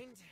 mind.